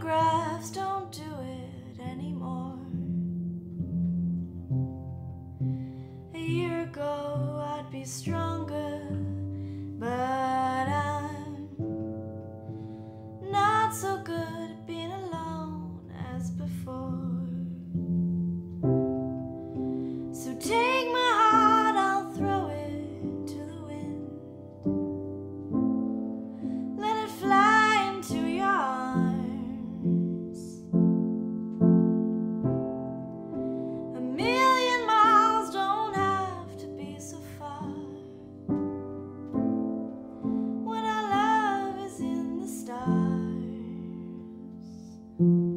photographs don't do it anymore. A year ago, I'd be stronger. Mm-hmm.